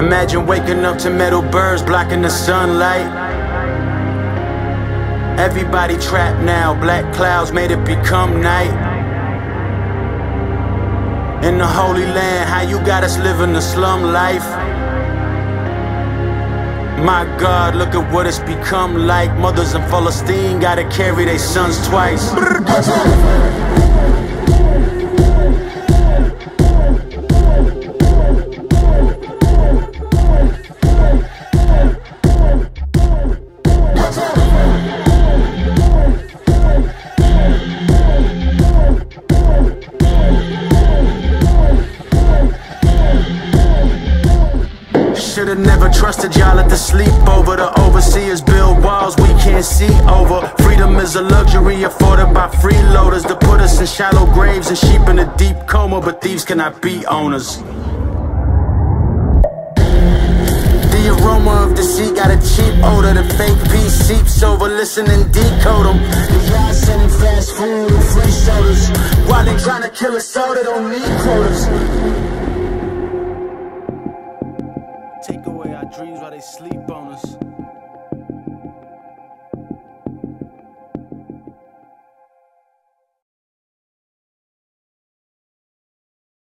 Imagine waking up to metal birds blocking the sunlight. Everybody trapped now, black clouds made it become night. In the Holy Land, how you got us living the slum life? My God, look at what it's become like. Mothers in Falasteen gotta carry their sons twice. Should've never trusted y'all at the sleepover. The overseers build walls we can't see over. Freedom is a luxury afforded by freeloaders to put us in shallow graves and sheep in a deep coma. But thieves cannot be owners. The aroma of deceit got a cheap odor. The fake peace seeps over. Listen and decode them. The y'all sending fast food and free sodas. While they trying to kill us all, they don't need quotas. Take away our dreams while they sleep on us.